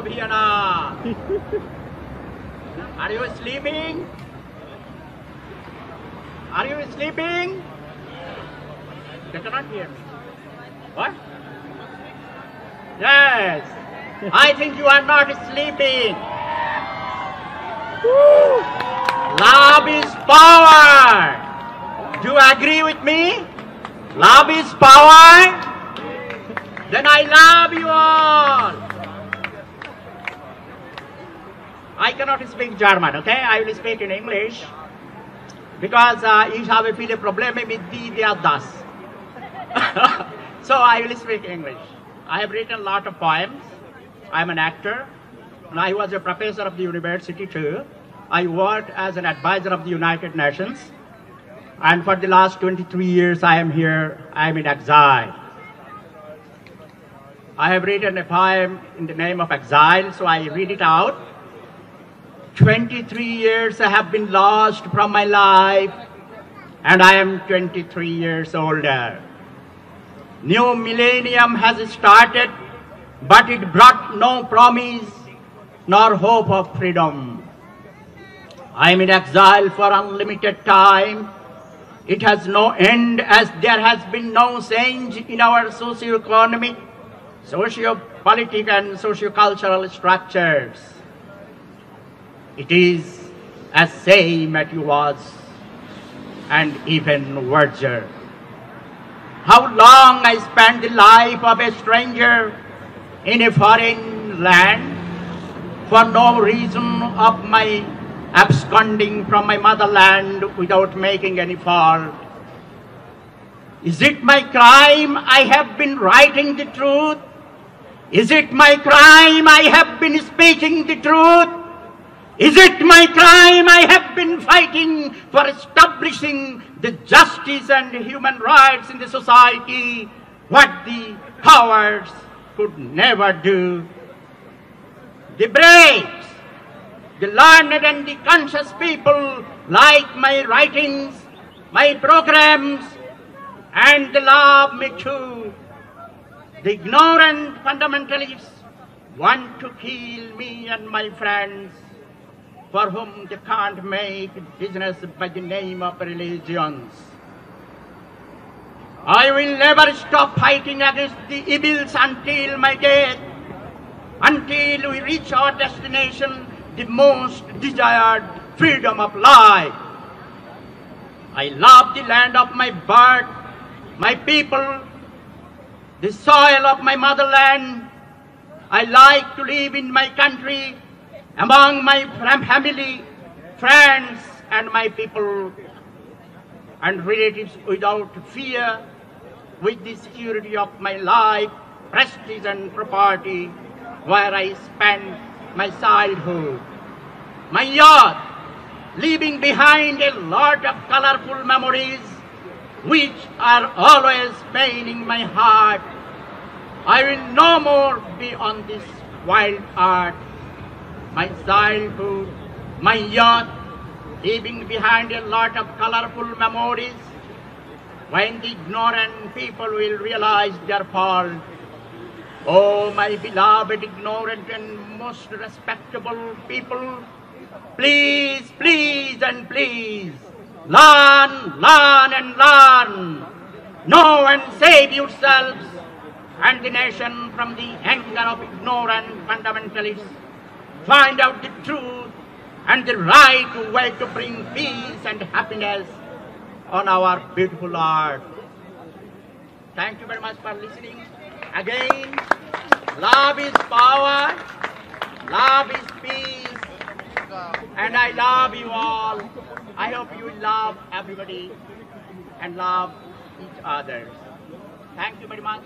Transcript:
Are you sleeping? Are you sleeping? You cannot hear me. What? Yes. I think you are not sleeping. Love is power. Do you agree with me? Love is power. Then I love you all. I cannot speak German, okay? I will speak in English. Because uh, ich habe viele Probleme mit die, der, das. so I will speak English. I have written a lot of poems. I'm an actor. And I was a professor of the university too. I worked as an advisor of the United Nations. And for the last 23 years, I am here. I am in exile. I have written a poem in the name of exile, so I read it out. 23 years have been lost from my life, and I am 23 years older. New millennium has started, but it brought no promise nor hope of freedom. I am in exile for unlimited time. It has no end as there has been no change in our socio-economic, socio-political and socio-cultural structures. It is as same as it was and even worse. How long I spent the life of a stranger in a foreign land for no reason of my absconding from my motherland without making any fault. Is it my crime I have been writing the truth? Is it my crime I have been speaking the truth? Is it my crime I have been fighting for establishing the justice and human rights in the society, what the powers could never do? The brave, the learned and the conscious people like my writings, my programs, and they love me too. The ignorant fundamentalists want to kill me and my friends for whom they can't make business by the name of religions. I will never stop fighting against the evils until my death, until we reach our destination, the most desired freedom of life. I love the land of my birth, my people, the soil of my motherland. I like to live in my country among my family, friends, and my people and relatives without fear, with the security of my life, prestige, and property, where I spent my childhood, my youth, leaving behind a lot of colorful memories which are always paining my heart. I will no more be on this wild earth my childhood, my youth, leaving behind a lot of colorful memories. When the ignorant people will realize their fault, oh, my beloved ignorant and most respectable people, please, please, and please, learn, learn, and learn. Know and save yourselves and the nation from the anger of ignorant fundamentalists find out the truth and the right way to bring peace and happiness on our beautiful earth. Thank you very much for listening. Again, love is power, love is peace, and I love you all. I hope you love everybody and love each other. Thank you very much.